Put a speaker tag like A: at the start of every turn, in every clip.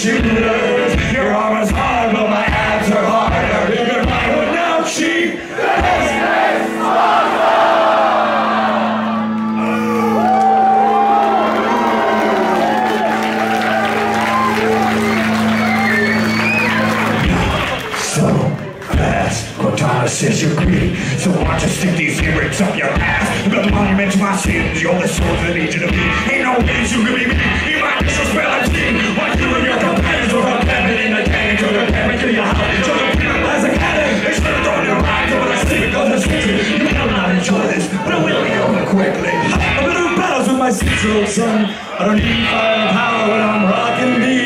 A: shooters. Your arm is hard, but my abs are harder. You can find one now, cheap. So fast, Cortana says you're greedy. So why don't you stick these earrings up your ass? The monument to my sins, you're the source that need you to be. Ain't no ways you can be me. You might disrespect our team. But it will be over quickly. I've been in battles with my six-year-old son. I don't need firepower when I'm rocking these.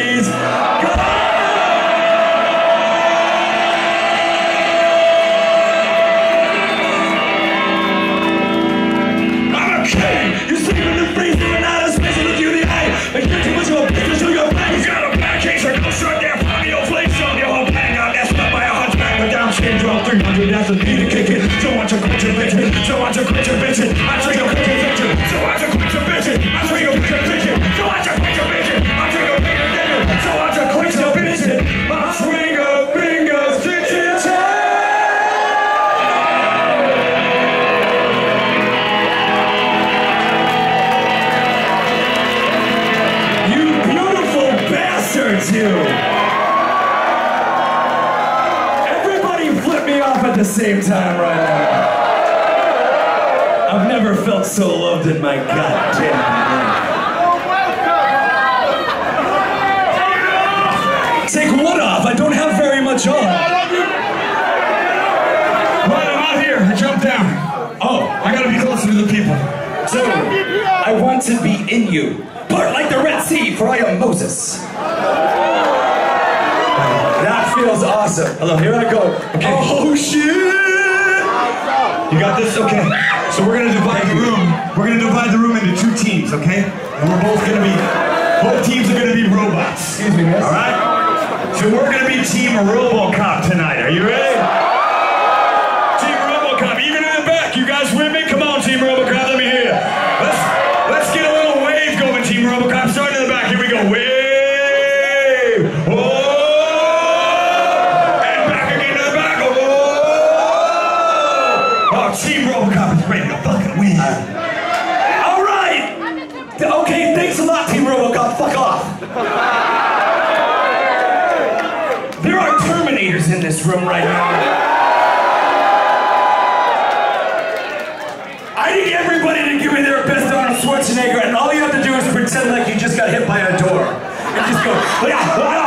A: Same time right now. I've never felt so loved in my goddamn life. Take what off? I don't have very much on. Right, I'm out here. I jumped down. Oh, I gotta be closer to the people. So, I want to be in you. Part like the Red Sea, for I am Moses. That feels awesome. Hello, here I go. Okay. Oh shit! You got this? Okay. So we're gonna divide the room. We're gonna divide the room into two teams, okay? And we're both gonna be, both teams are gonna be robots. Excuse me, guys. All right? So we're gonna be Team RoboCop tonight. Are you ready? There are Terminators in this room right now. I need everybody to give me their best Arnold Schwarzenegger, and all you have to do is pretend like you just got hit by a door. And just go.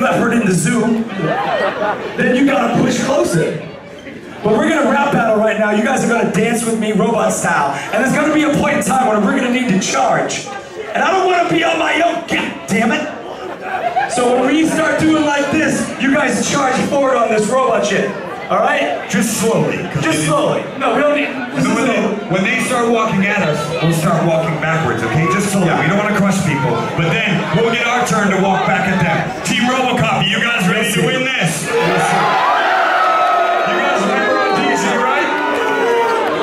A: Leopard in the zoo, then you gotta push closer. But we're gonna rap battle right now. You guys are gonna dance with me robot style. And there's gonna be a point in time where we're gonna need to charge. And I don't wanna be on my own, god damn it. So when we start doing like this, you guys charge forward on this robot shit. Alright? Just slowly. Just slowly. No, we don't need
B: when they,
A: a-
B: when they start walking at us, we'll start walking backwards, okay? Just slowly. We don't want to crush people. But then we'll get our turn to walk back at them. Team Robocop, you guys ready to win this? You guys remember our DJ, right?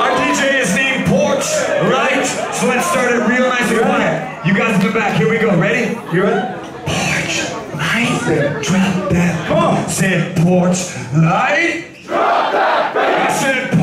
B: Our DJ is named Porch, right? So let's start it real nice and quiet. You guys in the back, here we go. Ready?
A: You ready?
B: Porch, light, drop that. Come on. Said porch, light. Drop that bass. I said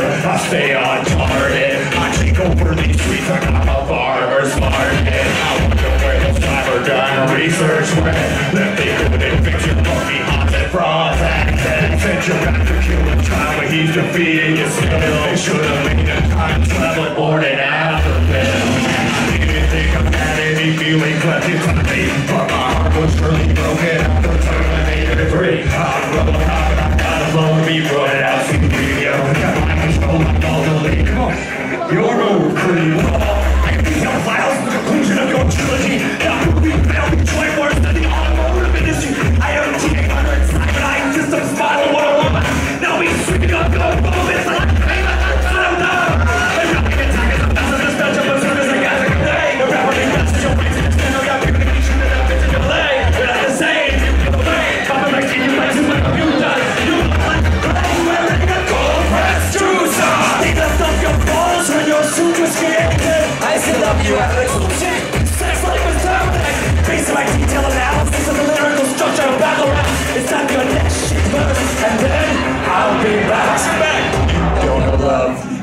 B: I stay on target. I take over these streets like I'm a farmer's market. I wonder where the cyber research went. Me go and fix your monkey haunted frogs and send you back to kill the child, but he's defeating his skill. They should have made a time traveling born and after I didn't think I had any feelings left inside me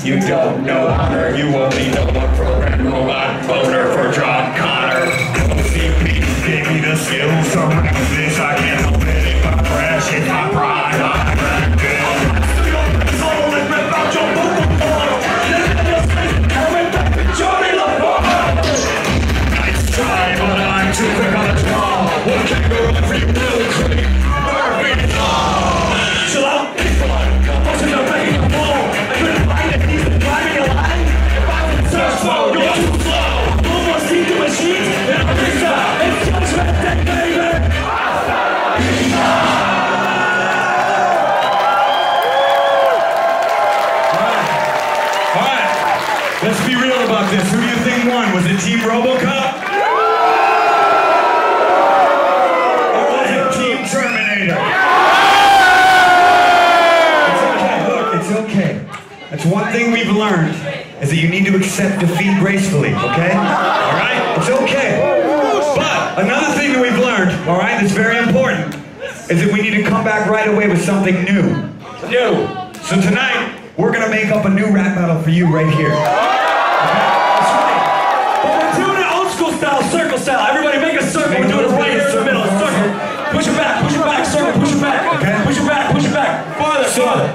B: you don't know honor You only let's be real about this. Who do you think won? Was it Team RoboCop? Or was it Team Terminator? It's okay. Look, it's okay. That's one thing we've learned is that you need to accept defeat gracefully. Okay? All right? It's okay. But another thing that we've learned, all right, that's very important, is that we need to come back right away with something new. New. So tonight, we're gonna make up a new rap battle for you right here. Style, circle style. Everybody make a circle. We're doing it right here in the middle. Circle. Push it back, push it back, circle, push it back. Okay. Push it back, push it back. Farther, farther.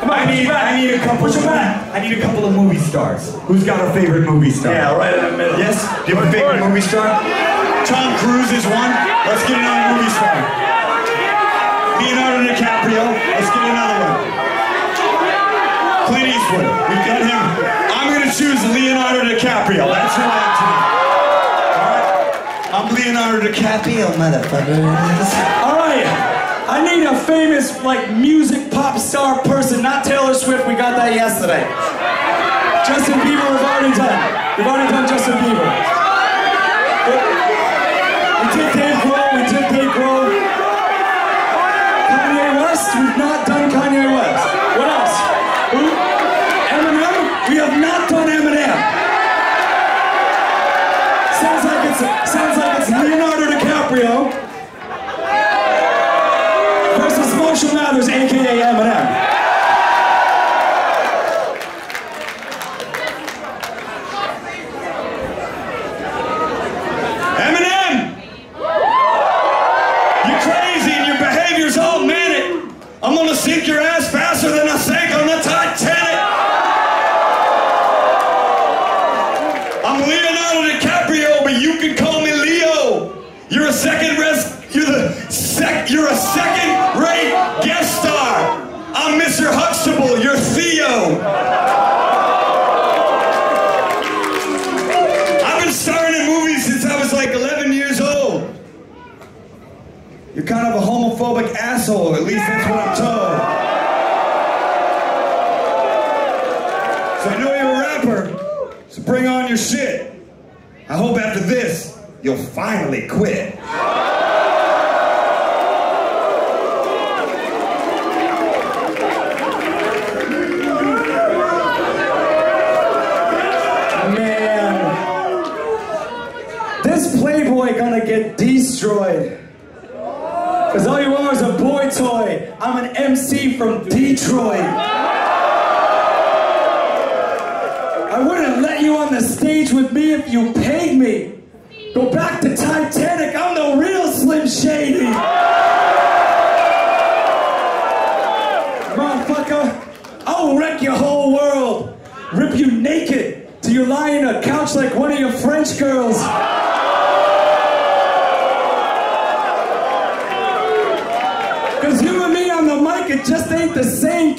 B: Come on, I need, I need a couple. Push it back. I need a couple of movie stars. Who's got a favorite movie star?
A: Yeah, right in the middle.
B: Yes. Do you have a favorite movie star? Tom Cruise is one. Let's get another movie star. Leonardo DiCaprio. Let's get another one. Clint Eastwood. We've got him. I'm gonna choose Leonardo DiCaprio. That's who I am tonight. Alright? I'm Leonardo DiCaprio, motherfucker.
A: All right. I need a famous, like, music pop star person, not Taylor Swift. We got that yesterday. Justin Bieber, we've already done. We've already done Justin Bieber. Marshall Mathers,
B: You're kind of a homophobic asshole, at least that's what I'm told. So I know you're a rapper, so bring on your shit. I hope after this, you'll finally quit.
A: Man, this Playboy gonna get destroyed. Cause all you are is a boy toy. I'm an MC from Detroit. I wouldn't let you on stage with me if you paid me. Go back to Titanic. I'm the real Slim Shady. Motherfucker, I'll wreck your whole world. rip you naked till you lie in a couch like one of your French girls. Cause you and me on the mic, it just ain't the same,